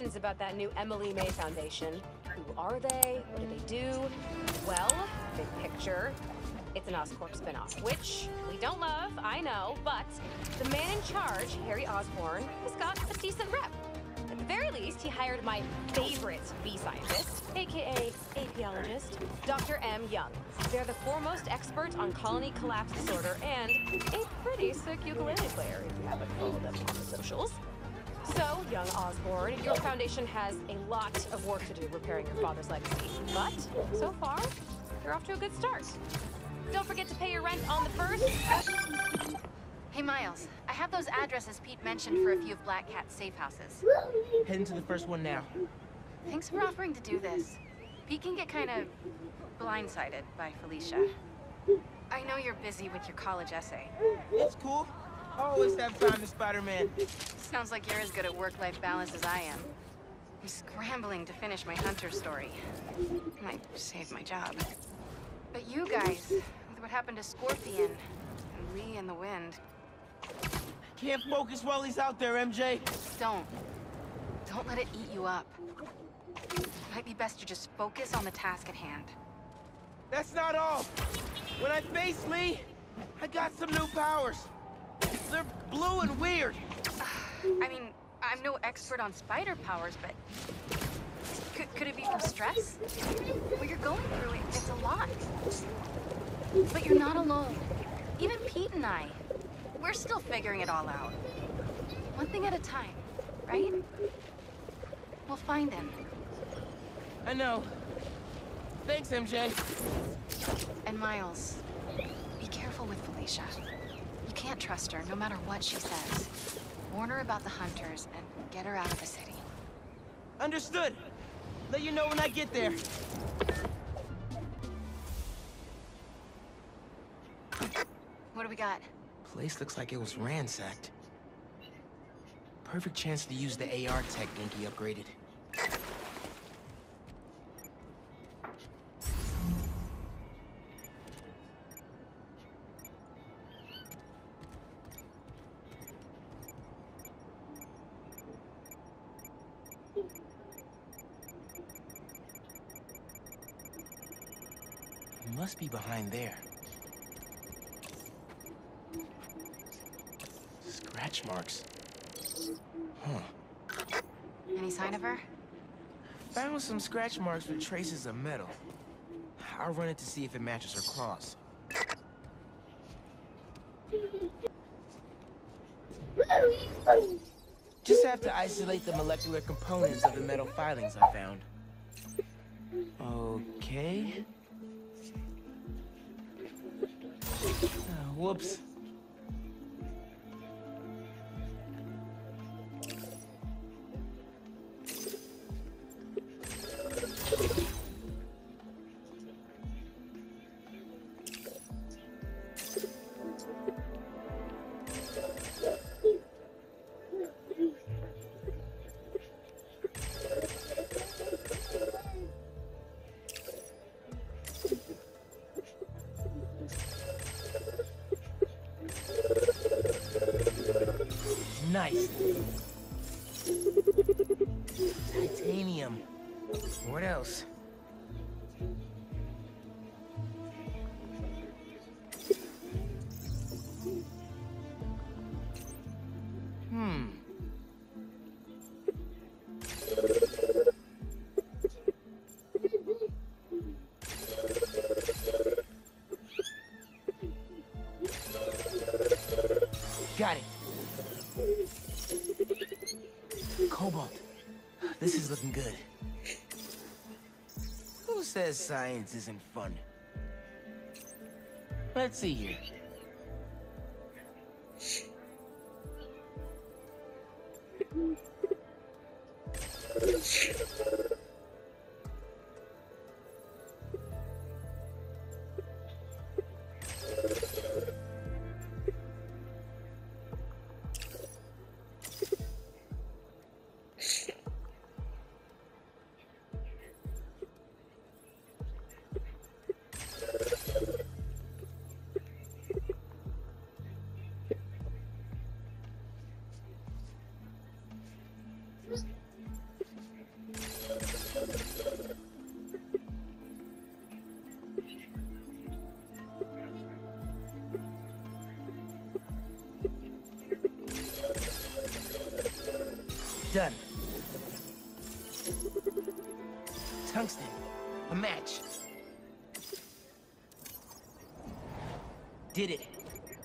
questions about that new Emily May Foundation. Who are they? What do they do? Well, big picture, it's an Oscorp spinoff, which we don't love, I know, but the man in charge, Harry Osborn, has got a decent rep. At the very least, he hired my favorite bee scientist, aka apiologist, Dr. M. Young. They're the foremost experts on colony collapse disorder and a pretty sick ukulele player if you haven't followed them on the socials. So, young Osborn, your foundation has a lot of work to do repairing your father's legacy. But, so far, you're off to a good start. Don't forget to pay your rent on the first. Hey, Miles. I have those addresses Pete mentioned for a few of Black Cat's safe houses. Heading to the first one now. Thanks for offering to do this. Pete can get kind of blindsided by Felicia. I know you're busy with your college essay. It's cool. Always have time to Spider-Man. Sounds like you're as good at work-life balance as I am. I'm scrambling to finish my Hunter story. Might save my job. But you guys, with what happened to Scorpion, and Li in the Wind, Can't focus while he's out there, MJ. don't. Don't let it eat you up. Might be best to just focus on the task at hand. That's not all. When I face Li, I got some new powers. They're blue and weird. I mean, I'm no expert on spider powers, but... Could, could it be from stress? What you're going through, it, it's a lot. But you're not alone. Even Pete and I, we're still figuring it all out. One thing at a time, right? We'll find him. I know. Thanks, MJ. And Miles, be careful with Felicia. You can't trust her, no matter what she says. Warn her about the hunters and get her out of the city. Understood. Let you know when I get there. What do we got? Place looks like it was ransacked. Perfect chance to use the AR tech Ganke upgraded. Be behind there. Scratch marks. Huh. Any sign of her? Found some scratch marks with traces of metal. I'll run it to see if it matches her claws. Just have to isolate the molecular components of the metal filings I found. Okay. Whoops. Nice. Titanium. What else? says science isn't fun? Let's see here.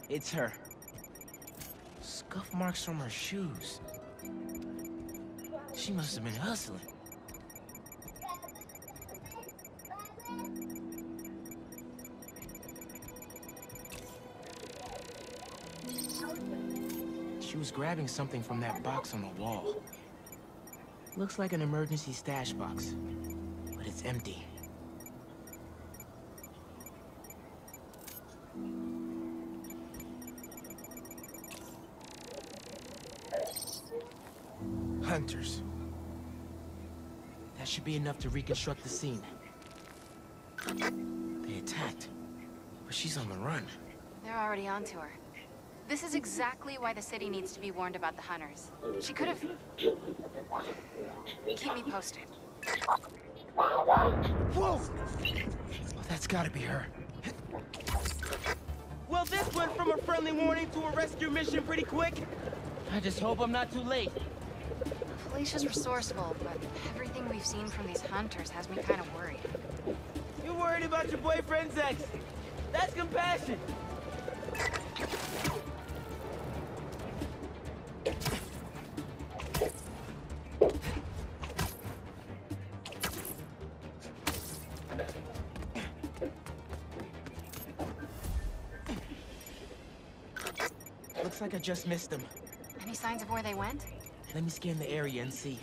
It's her. Scuff marks from her shoes. She must have been hustling. She was grabbing something from that box on the wall. Looks like an emergency stash box, but it's empty. Hunters. That should be enough to reconstruct the scene. They attacked, but she's on the run. They're already onto her. This is exactly why the city needs to be warned about the hunters. She could have... Keep me posted. Whoa! Well, that's gotta be her. Well, this went from a friendly warning to a rescue mission pretty quick. I just hope I'm not too late. Felicia's resourceful, but everything we've seen from these hunters has me kind of worried. You're worried about your boyfriend's ex. That's compassion. Looks like I just missed them. Any signs of where they went? Let me scan the area and see.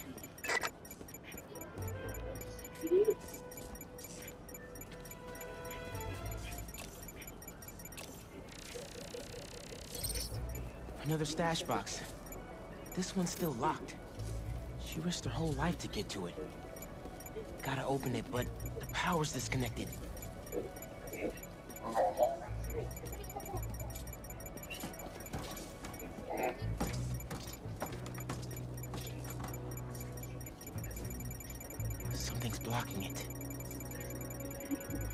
Another stash box. This one's still locked. She risked her whole life to get to it. Gotta open it, but the power's disconnected. Something's blocking it.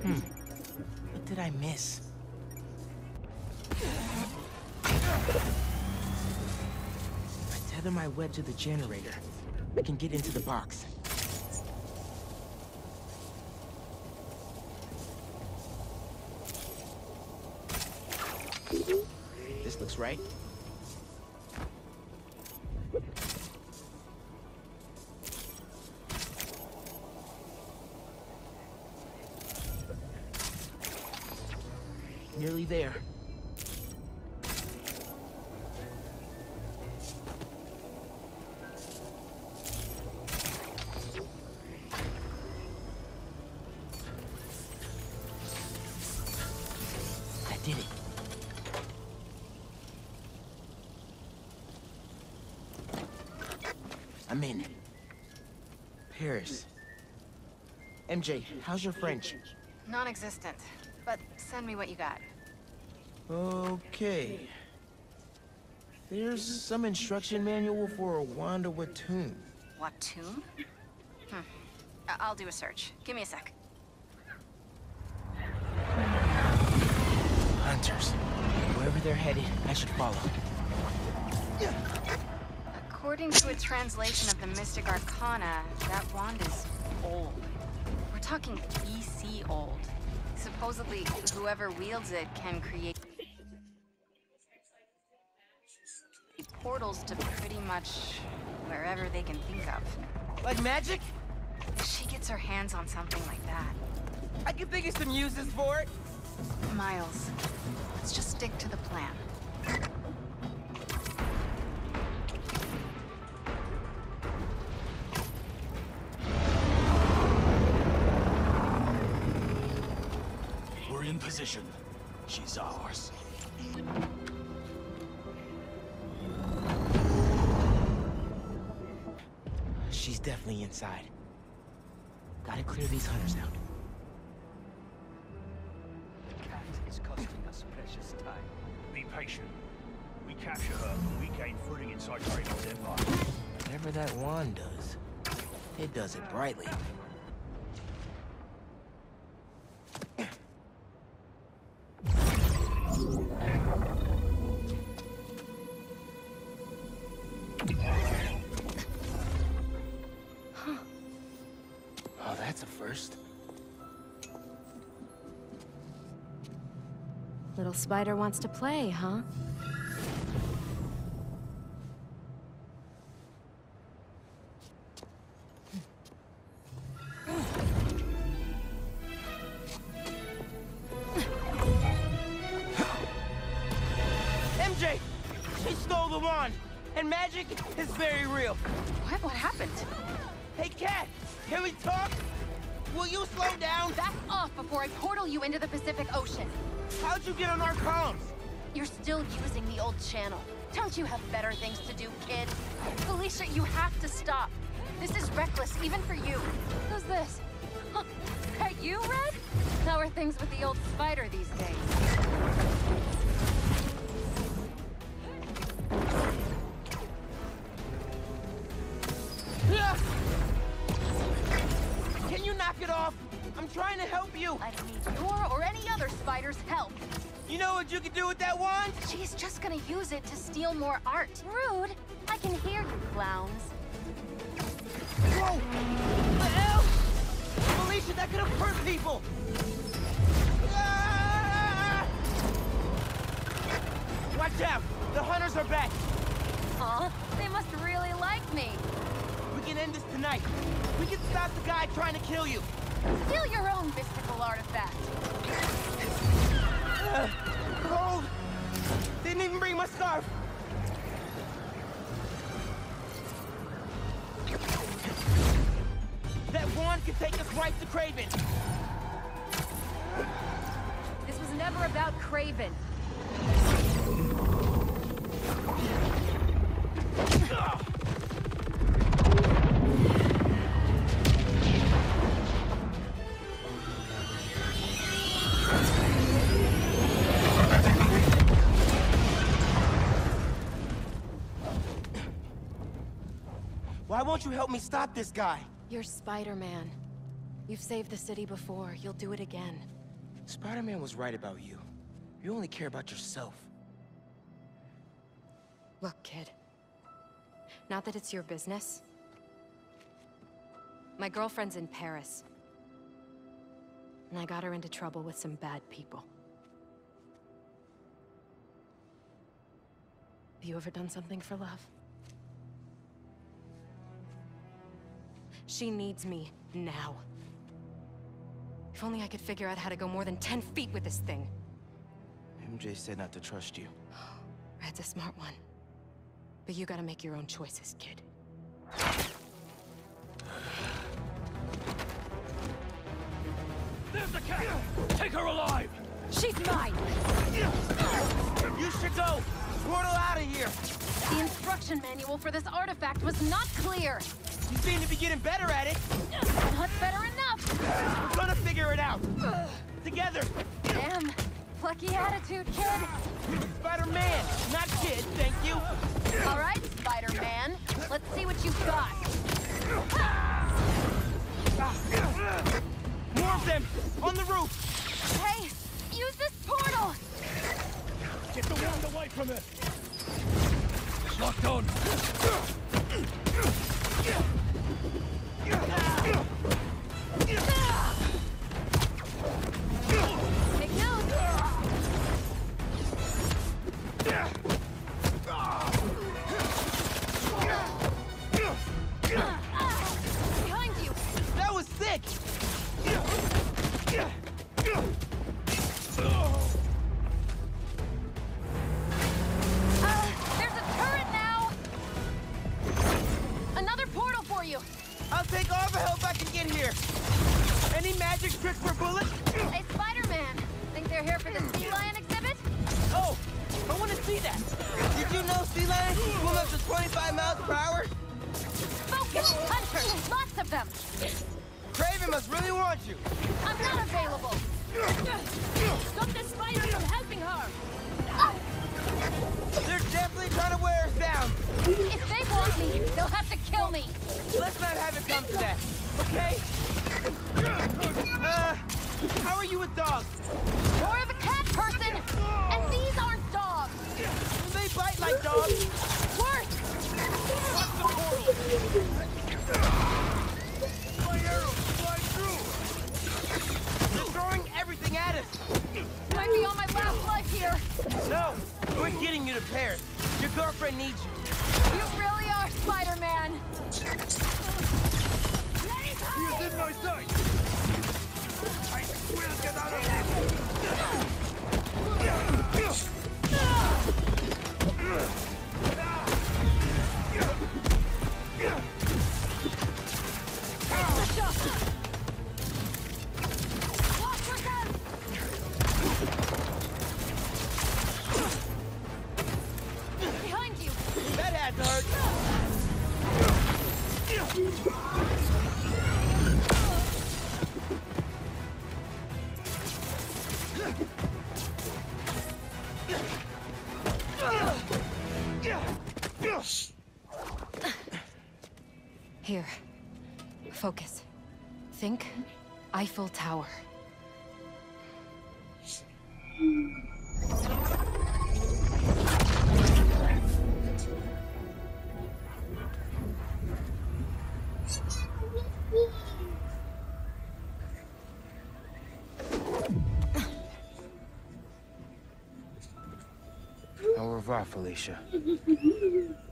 Hmm. What did I miss? I tether my web to the generator. I can get into the box. This looks right. I'm in. Paris. MJ, how's your French? Non-existent. But send me what you got. Okay. There's some instruction manual for a Wand of Watoomb. What tomb? Hmm. I'll do a search. Give me a sec. Hunters. Wherever they're headed, I should follow. According to a translation of the Mystic Arcana, that wand is old. We're talking BC old. Supposedly, whoever wields it can create portals to pretty much wherever they can think of. Like magic? If she gets her hands on something like that. I can think of some uses for it. Miles, let's just stick to the plan. Position. She's ours. She's definitely inside. Gotta clear these hunters out. The cat is costing us precious time. Be patient. We capture her and we gain footing inside Kraven's empire. Whatever that wand does, it does it brightly. Little spider wants to play, huh? Stop. This is reckless, even for you. Who's this? Huh, That you, Red? How are things with the old spider these days? Can you knock it off? I'm trying to help you. I don't need your or any other spider's help. You know what you can do with that wand? She's just gonna use it to steal more art. Rude. I can hear you, clowns. Whoa! What the hell? Felicia, that could have hurt people! Ah! Watch out! The hunters are back! Huh? They must really like me. We can end this tonight. We can stop the guy trying to kill you. Steal your own mystical artifact. Uh, cold! Didn't even bring my scarf! That can take us right to Kraven! This was never about Kraven. Why won't you help me stop this guy? You're Spider-Man. You've saved the city before. You'll do it again. Spider-Man was right about you. You only care about yourself. Look, kid. Not that it's your business. My girlfriend's in Paris. And I got her into trouble with some bad people. Have you ever done something for love? She needs me now. If only I could figure out how to go more than 10 feet with this thing. MJ said not to trust you. Red's a smart one. But you gotta make your own choices, kid. There's the cat! Take her alive! She's mine! You should go! Portal out of here! The instruction manual for this artifact was not clear. You seem to be getting better at it. Not better enough. We're gonna figure it out. Together. Damn. Plucky attitude, kid. Spider-Man, not kid, thank you. All right, Spider-Man. Let's see what you've got. More of them! On the roof! Hey, use this portal. Get the wand away from it! It's locked on! 25 miles per hour? Focus, Hunter. Lots of them. Kraven must really want you. I'm not available. Stop the spider from helping her! They're definitely trying to wear us down. If they want me, they'll have to kill me. Let's not have it come to that, okay? Uh, how are you with dogs? You're the cat person, and these aren't dogs. They bite like dogs. Worse. My arrows fly through! They're throwing everything at us. Might be on my last leg here. No! We're getting you to Paris. Your girlfriend needs you. You really are Spider-Man. He is in my sight! I will get out of this! Eiffel Tower. Au revoir, Felicia.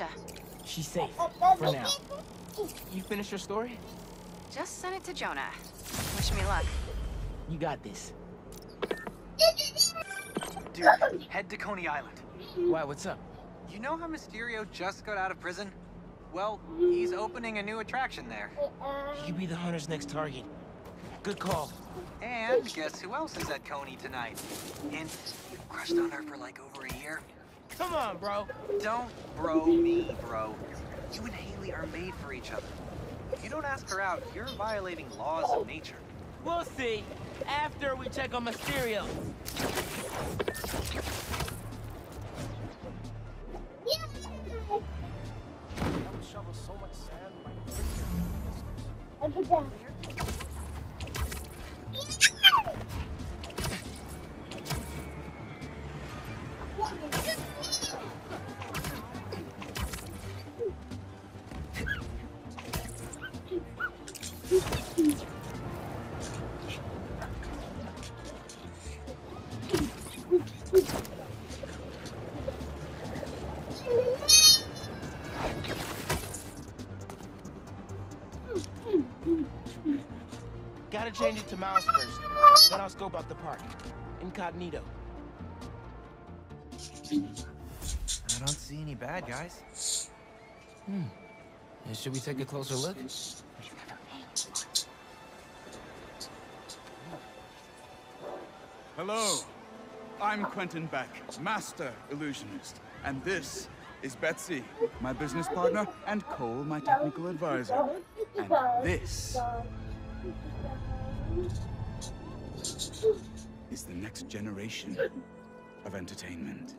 up with Felicia? She's safe. Oh, oh, for now. Oh. You finished your story? Just send it to Jonah. Wish me luck. You got this. Dude, head to Coney Island. Why, what's up? You know how Mysterio just got out of prison? Well, he's opening a new attraction there. You be the hunter's next target. Good call. And guess who else is at Coney tonight? Hint, you've crushed on her for like over a year. Come on, bro. Don't bro me, bro. You and Hailey are made for each other. If you don't ask her out, you're violating laws of nature. We'll see. After we check on Mysterio. Gotta change it to Miles first. Then I'll scope out the park. Incognito. See any bad guys. Hmm. Should we take a closer look? Hello, I'm Quentin Beck, Master Illusionist, and this is Betsy, my business partner, and Cole, my technical advisor. And this is the next generation of entertainment.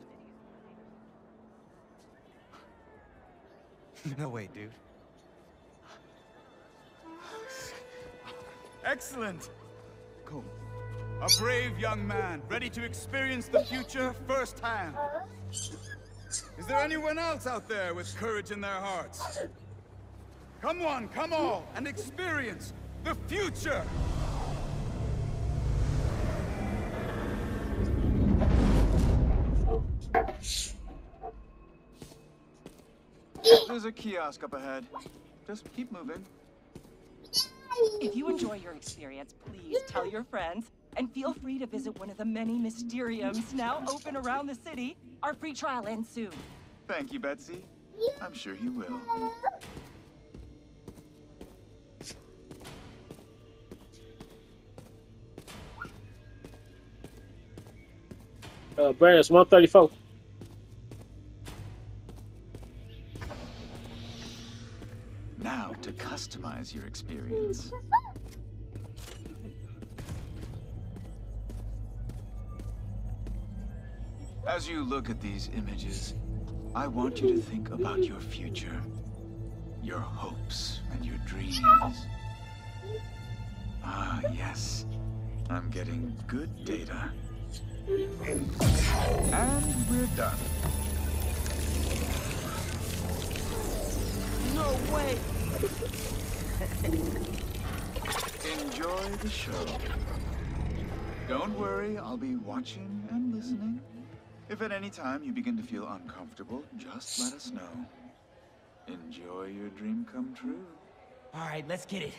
no way, dude. Excellent! Cole, a brave young man, ready to experience the future firsthand. Is there anyone else out there with courage in their hearts? Come on, come all, and experience the future! There's a kiosk up ahead. Just keep moving. If you enjoy your experience, please tell your friends and feel free to visit one of the many Mysteriums now open around the city. Our free trial ends soon. Thank you, Betsy. I'm sure he will. Uh, Brandon, it's 134. Customize your experience. As you look at these images, I want you to think about your future, your hopes and your dreams. Ah, yes. I'm getting good data. And we're done. No way! Enjoy the show. Don't worry, I'll be watching and listening. If at any time you begin to feel uncomfortable, just let us know. Enjoy your dream come true. All right, let's get it.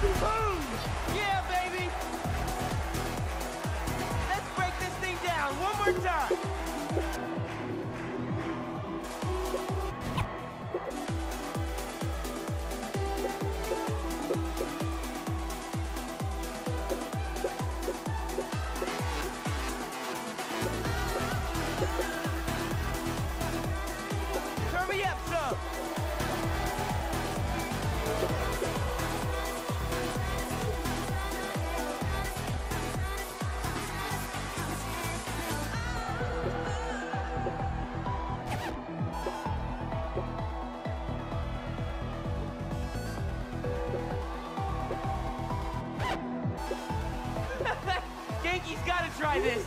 Boom! Yeah, baby. Let's break this thing down one more time.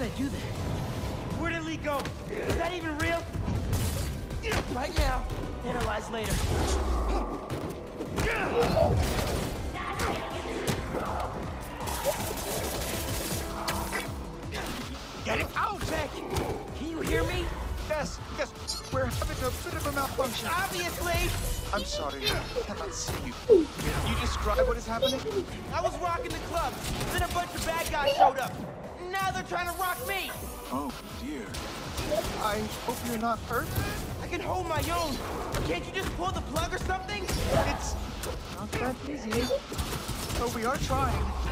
How did I do that? Where did Li go? Is that even real? Right now. Analyze later. Get it out! Beck, can you hear me? Yes, yes, we're having a bit of a malfunction. Obviously! I'm sorry, I cannot see you. you describe what is happening? I was rocking the club, then a bunch of bad guys showed up. Now they're trying to rock me. Oh, dear. I hope you're not hurt. I can hold my own. Can't you just pull the plug or something? It's not that easy. But we are trying.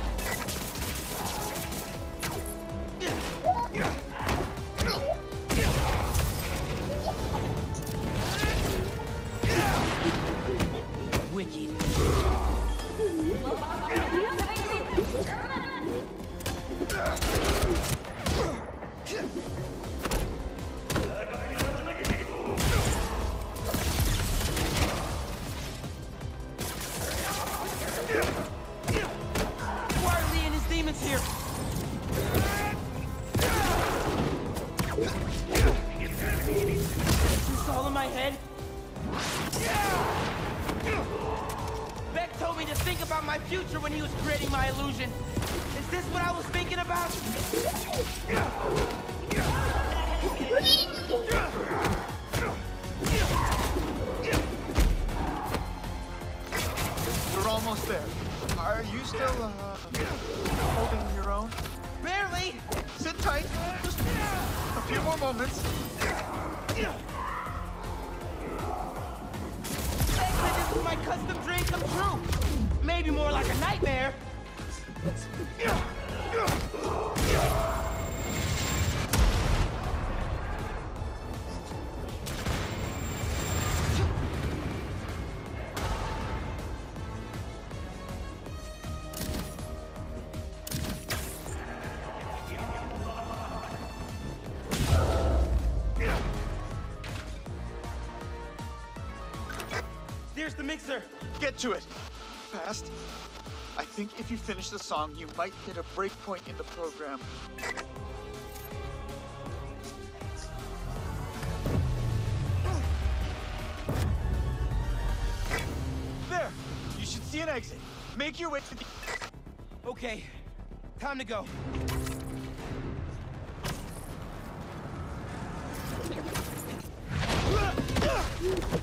Mixer. Get to it. Fast. I think if you finish the song, you might hit a break point in the program. There! You should see an exit. Make your way to the... Okay, time to go.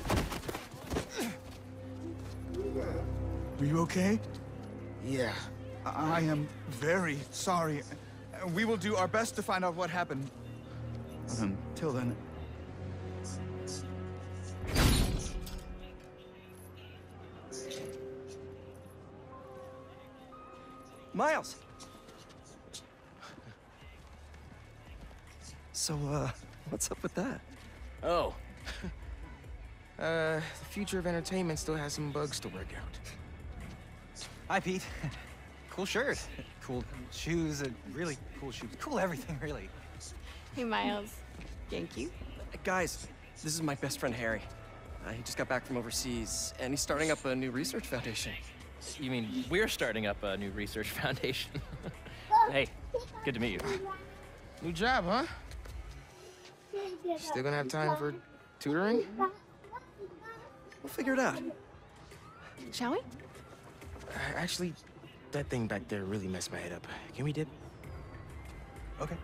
you okay? Yeah. I I am very sorry. We will do our best to find out what happened. Until then. Miles! So, uh, what's up with that? Oh. uh, the future of entertainment still has some bugs to work out. Hi, Pete. cool shirt. Cool shoes. Really cool shoes. Cool everything, really. Hey, Miles. Thank you. Guys, this is my best friend Harry. Uh, he just got back from overseas, and he's starting up a new research foundation. You mean we're starting up a new research foundation? hey, good to meet you. New job, huh? Still gonna have time for tutoring? We'll figure it out. Shall we? Uh, Actually, that thing back there really messed my head up. Can we dip? Okay.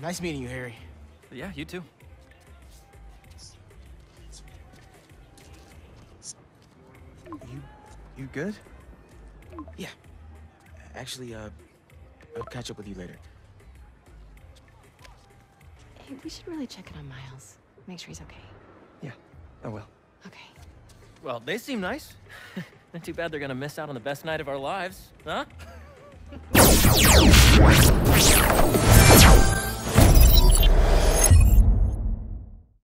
Nice meeting you, Harry. Yeah, you too. You, you good? Yeah. Actually, uh, I'll catch up with you later. Hey, we should really check in on Miles. Make sure he's okay. Yeah, I will. Okay. Well, they seem nice. Too bad they're gonna miss out on the best night of our lives, huh?